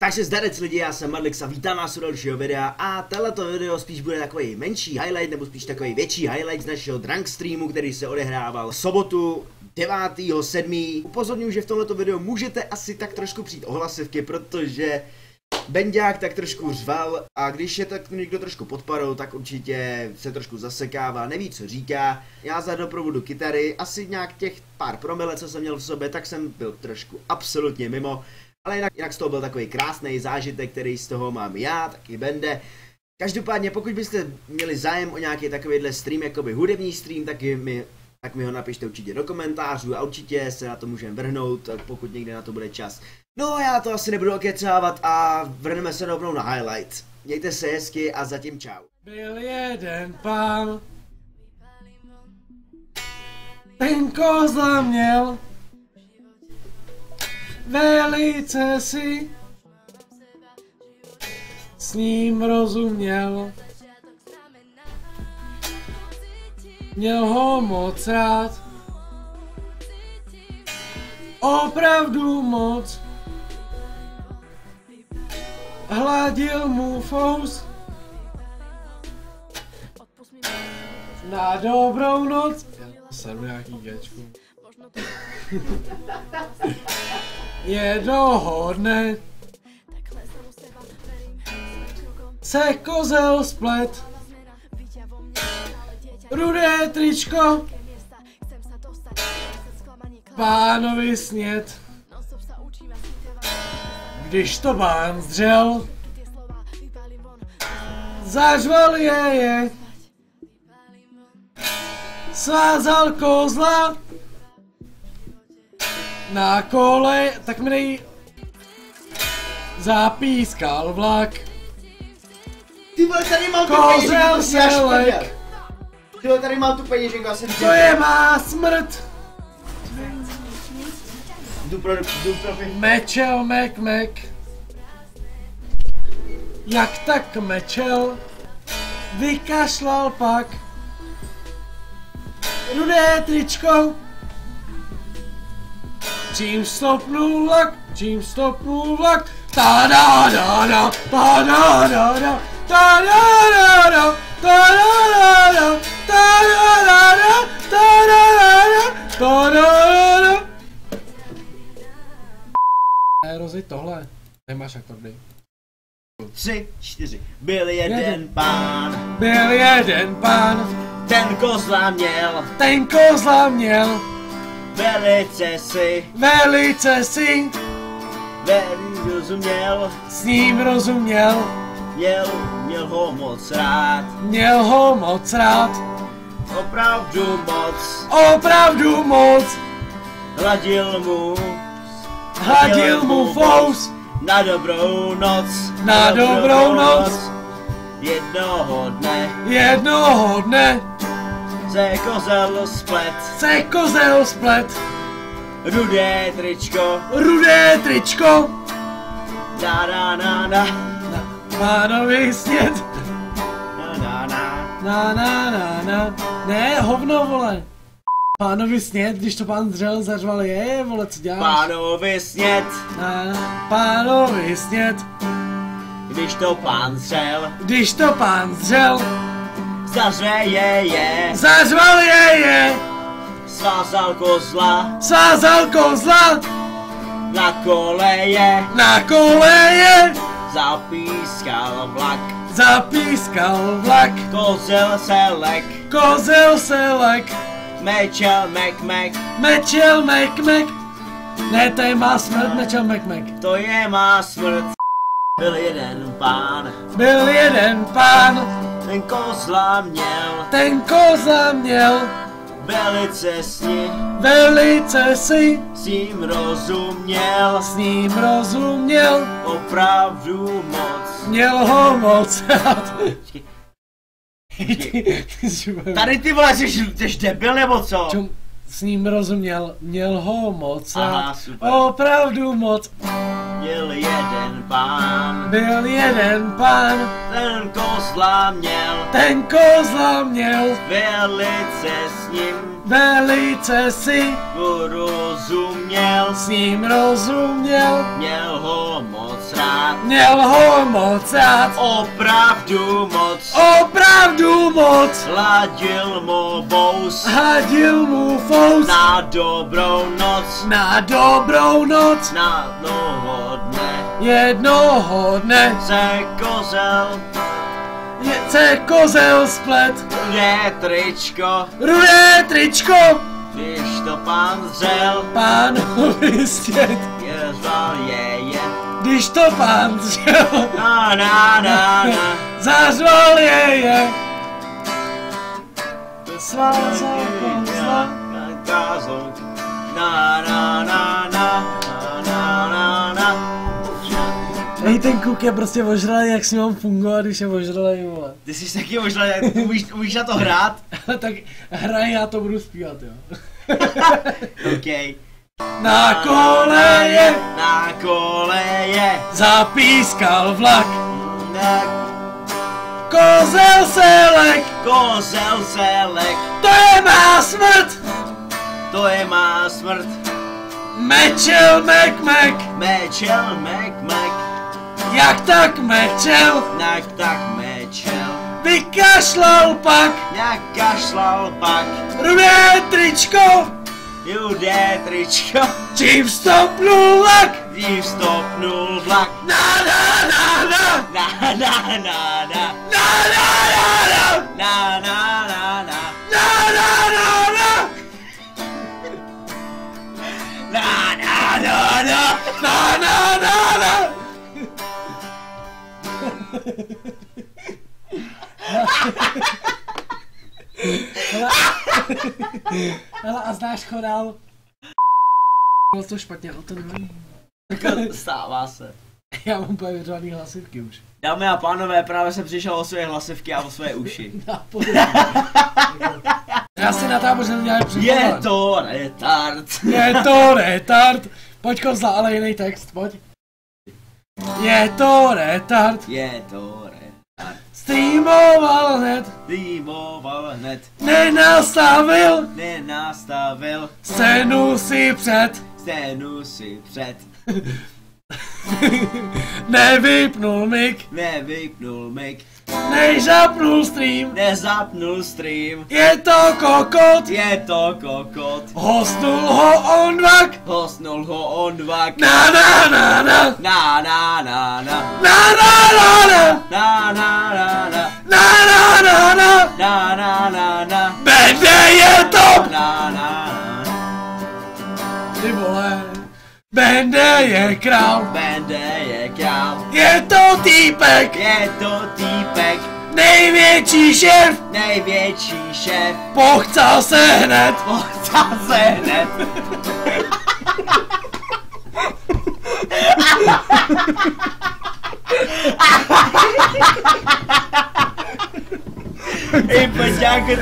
Takže zdarec lidi, já jsem Madlix a vítám vás u dalšího videa a tohleto video spíš bude takový menší highlight nebo spíš takový větší highlight z našeho drunk streamu, který se odehrával sobotu 9.7. Upozorňuji, že v tomto videu můžete asi tak trošku přijít ohlasivky, protože Benďák tak trošku řval a když je tak někdo trošku podparou, tak určitě se trošku zasekává, neví co říká. Já za doprovodu kytary, asi nějak těch pár promile, co jsem měl v sobě, tak jsem byl trošku absolutně mimo. Ale jinak, jinak z toho byl takový krásný zážitek, který z toho mám já, taky Bende. Každopádně, pokud byste měli zájem o nějaký takovýhle stream, jakoby hudební stream, tak mi, tak mi ho napište určitě do komentářů a určitě se na to můžeme vrhnout, pokud někde na to bude čas. No já to asi nebudu okecávat a vrhneme se rovnou na highlight. Mějte se hezky a zatím čau. Byl jeden pán, ten kozla měl, velice si s ním rozuměl. Měl ho moc rád, opravdu moc. Hladil mu fous na dobrou noc. Já seru nějaký gečku. Jednoho dne se kozel splet. Rudé tričko, pánovi snět. Když to pán zdřel, zažval je je. Svázal kozla na kole, tak mi nej... Zapískal vlak, Ty vole, tady mám tu Kozel peněženku, se já šprdel. Ty vole, tady mám tu peněženku, já jsem to je má smrt. Jdu pro, jdu pro Mečel, mek, mek. Jak tak mečel, vykašlal pak. Rudé tričko. Čím stopnul vlak, čím stopnul vlak. Ta da da da, ta da da da, ta da da da, ta da da da, ta da da da, ta da da da, ta da da da. Ne, rozjeď tohle. Nemáš akordy. Tři, čtyři. Byl jeden Jeden. pán, Byl jeden pán, ten kozla měl, ten kozla měl, velice si, velice si. Velmi rozuměl, s ním rozuměl, měl, měl ho moc rád, měl ho moc rád, opravdu moc, opravdu moc, hladil mu, hladil mu fous, na dobrou noc, Na dobrou noc. Jednoho dne. Jednoho dne se kozel splet, se kozel splet, rudé tričko, rudé tričko, na na na na, na pánovi sněd, na na na. na na na na, ne hovno vole. Pánovi sněd, když to pán dřel, zařval je, vole, co děláš? Pánovi snět, Na, na, pánovi sněd, když to pán zřel, když to pán zřel, zařveje je, zařval je je, svázal kozla, svázal kozla, na koleje, na koleje, zapískal vlak, zapískal vlak, kozel se lek, kozel se lek, mečel mek mek, mečel mek mek, ne, to je má smrt, mečel mek mek. to je má smrt. Byl jeden pán, Byl jeden pán, ten kozla měl, ten kozla měl, velice s ním, velice si s ním rozuměl, s ním rozuměl, opravdu moc. měl ho moc. Tady ty vole, jsi, jsi debil nebo co? Čum, s ním rozuměl, měl ho moc Aha, super. Opravdu moc. Byl jeden pán, Byl jeden pán, ten kozla měl, ten kozla měl, velice s ním, Velice si porozuměl, s ním rozuměl, měl ho moc rád, měl ho moc rád, opravdu moc, opravdu moc, ladil mu bous. Hadil mu fous. Na dobrou noc, na dobrou noc. na dlouho dne. Jednoho dne. Se kozel, je se kozel splet, je tričko, rudé tričko, když to pan zřel, pánovi stět, je zval je je, když to pán zřel, na na na na. zařval je je. Svázal kozla, Na na na na na na na Hej, ten kuk je prostě ožralý, jak s ním mám fungovat, když je ožralý, vole. Ty jsi taky možná, umíš, umíš na to hrát? tak hraj, já to budu zpívat, jo. OK. Na koleje Na koleje. zapískal vlak, Na kozel se lek, kozel selek. to je má smrt. To je má smrt. Mečel mek mek, Mečel, mek, mek. jak tak mečel, Tak, tak mečel. vykašlal pak, Jak kašlal pak. rudé tričko, Judé tričko. čím stopnul vlak. Dřív stopnul vlak. Na na na na, Na, na, na, na. Na na na na, Na, na, na, na. na na na na. Na, na, na, na. Na na na na. Hele, a znáš chorál? Bylo to špatně, ale to nevím. Stává se. Já mám úplně vyřvaný hlasivky už. Dámy a pánové, právě jsem přišel o své hlasivky a o své uši. Já si na táboře nedělám Je připravovat. to retard. Je to retard. Pojď kozla, ale jiný text, pojď. Je to retard. Je to retard. Streamoval hned. Týmoval hned. Nenastavil. Nenastavil. Scénu si před. Scénu si před. Nevypnul mik. Nevypnul mic. Nežapnul stream. Nezapnul stream. Je to kokot. Je to kokot. Hostnul ho on vak. Hostnul ho on dvak. Na na na na. Na, na, na, na. Na na na na. Na, na, na, na. Na na na na. Na, na, na, na. Bende je top. Na, na, na. Ty vole. Bende je král. Bende je král. Je to týpek. Je to týpek. Největší šéf. Největší šéf. Pochcal se hned. Pochcá se hned. Ej, pojď nějaké...